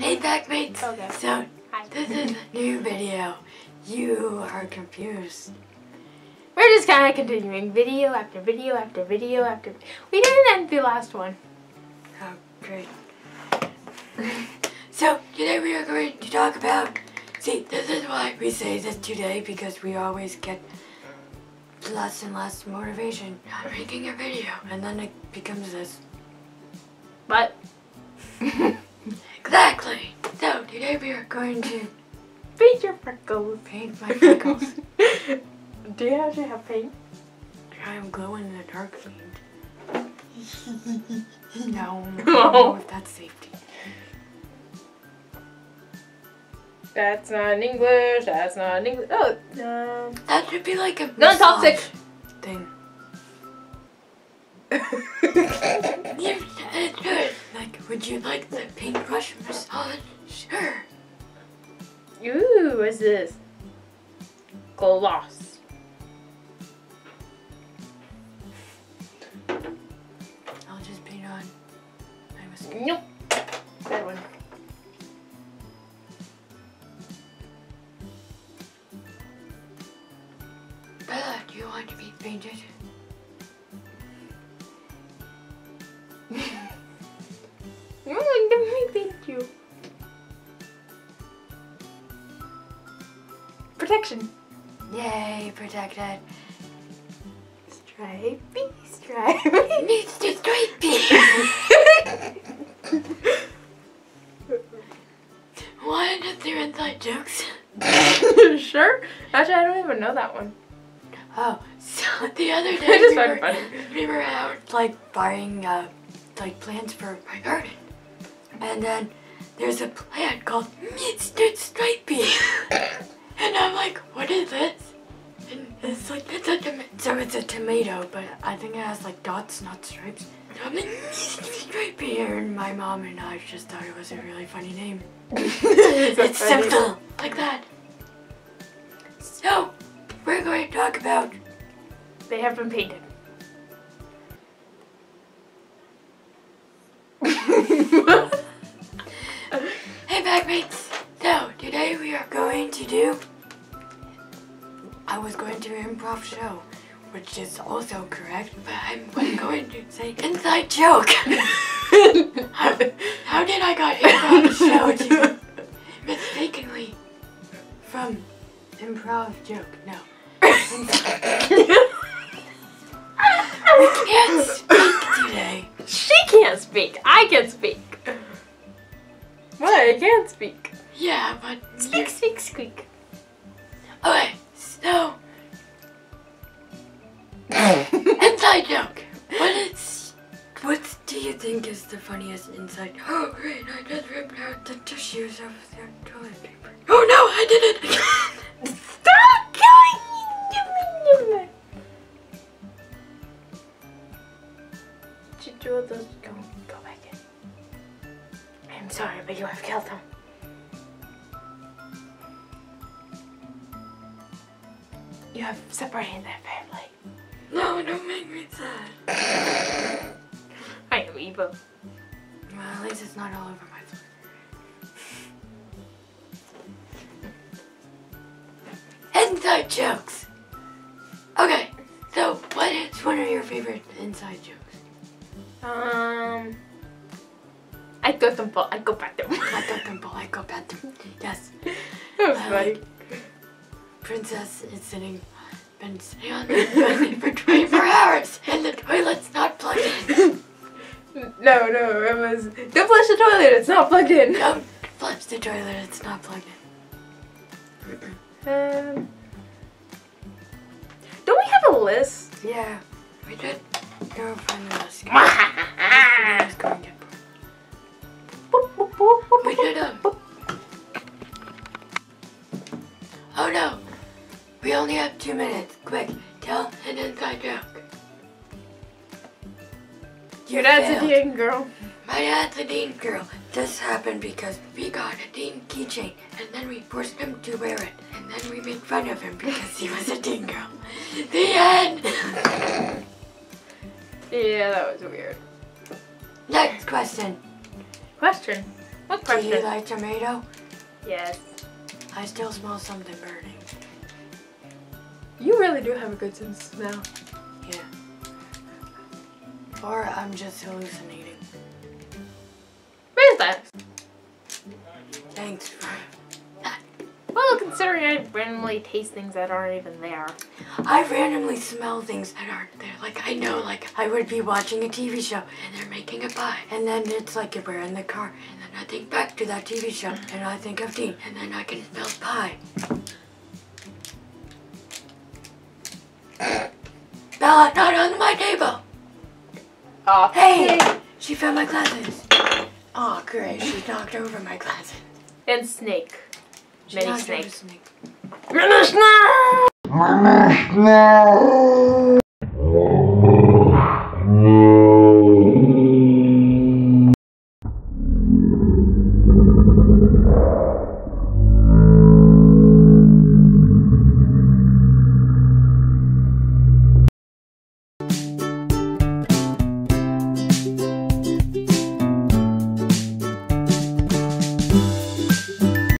Hey Pack Mates! Okay. So, Hi. this is a new video. You are confused. We're just kind of continuing video after video after video after. We didn't end the last one. Oh, great. so, today we are going to talk about. See, this is why we say this today because we always get less and less motivation on making a video, and then it becomes this. But Exactly! So, today we are going to paint your freckles. paint my freckles. Do you actually have paint? I am glowing in the dark themed. No, if that's safety. That's not in English. That's not in English. Oh, um. That should be like a Non-toxic. Would you like the paintbrush massage? Sure. Ooh, what's this? Gloss. I'll just paint on my mascara. Nope. That one. Bella, do you want to be painted? Protection. Yay, protected. Stripey, stripey. To stripey. One of their inside jokes. sure. Actually, I don't even know that one. Oh, so the other day we, were, we were out like buying uh, like plants for my garden, and then there's a plant called Mr. Stripey, and I'm like, what is this? And it's like it's a so it's a tomato, but I think it has like dots, not stripes. So I'm like Mr. Stripey, and my mom and I just thought it was a really funny name. it's funny. simple like that. So we're going to talk about They have been painted. Going to do. I was going to improv show, which is also correct, but I'm I'm going to say inside joke. how, how did I got improv show to mistakenly from improv joke? No. we can't speak today. she can't speak. I can speak. What? I can't speak. Yeah, but Squeak, squeak, squeak. Okay, so inside joke. What is what do you think is the funniest inside? Oh great, I just ripped out the tissues of the toilet paper. Oh no, I did it. Stop killing me! Did you those? Go, go back in. I'm sorry, but you have killed him. You have separated that family. No, don't make me sad. I am evil. Well, at least it's not all over my floor. Inside jokes. Okay, so what is one of your favorite inside jokes? Um, I go to I go bathroom. I got them, I go bathroom. Yes. that was funny. Princess is sitting, been sitting on the toilet for 24 hours, and the toilet's not plugged in. No, no, it was don't flush the toilet. It's not plugged in. Don't flush the toilet, it's not plugged in. Um, don't we have a list? Yeah, we did go find the list. I was going to- We did um. Oh no, we only have two minutes. Quick, tell an inside joke. Your dad's failed. a Dean girl. My dad's a Dean girl. This happened because we got a Dean keychain and then we forced him to wear it. And then we made fun of him because he was a Dean girl. The end! Yeah, that was weird. Next question. Question. What question? Do you like tomato? Yes. I still smell something burning. You really do have a good sense of smell. Yeah. Or I'm just hallucinating. What is that? Thanks for Well, considering I randomly taste things that aren't even there. I randomly smell things that aren't there. Like I know, like I would be watching a TV show and they're making a pie, and then it's like we're in the car, and then I think back to that TV show, and I think of Dean, and then I can smell pie. Bella, not on my table. Oh, Hey, she found my glasses. Oh, great! She knocked over my glasses. And snake. She Mini knocked over snake. snake. Mini snake! Mama, no.